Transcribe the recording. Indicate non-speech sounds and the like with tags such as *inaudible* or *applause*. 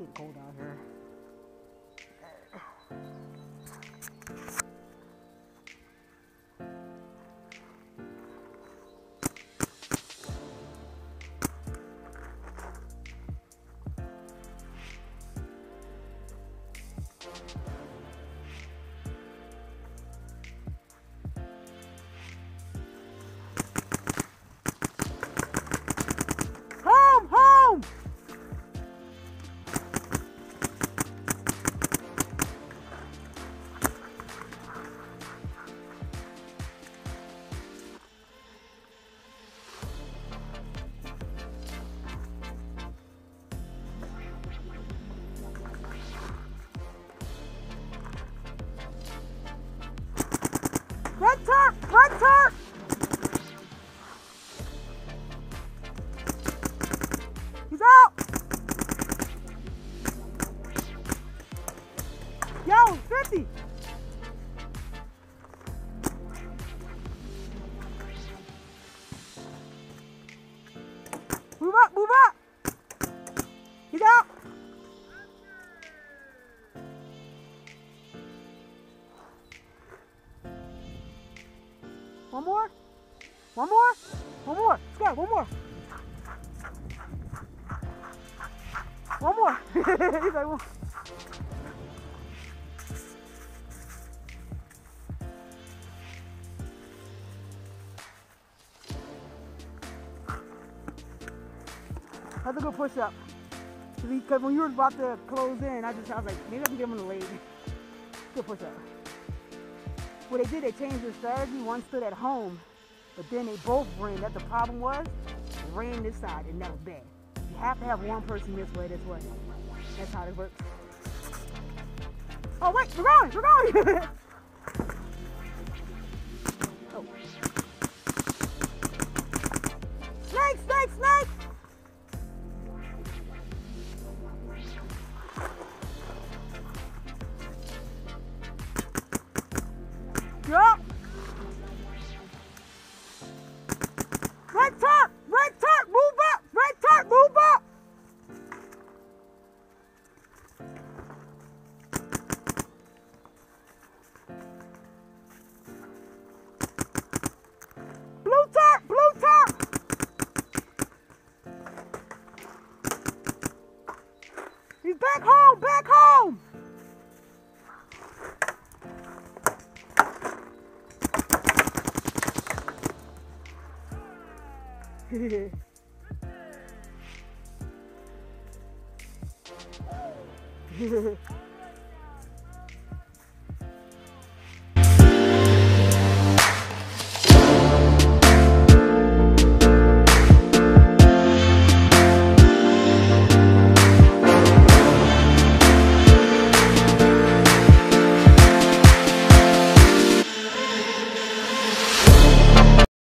getting cold out here. Red tarp! Red tarp! He's out! Yo, 50! Move up, move up! One more? One more? One more. Let's go. One more. One more. *laughs* He's like, one. That's a good push up. Because when you were about to close in, I just I was like, maybe I can give him a lead. Good push up. What they did, they changed their strategy. One stood at home, but then they both ran. That the problem was, ran this side, and that was bad. You have to have one person this way, this way. That's how it works. Oh wait, we're going, we're going. *laughs* oh. Snake, snake, snake. Yup. Red top, red top, move up. Red top, move up. Blue top, blue top. He's back home, back home. 흐흐 *laughs*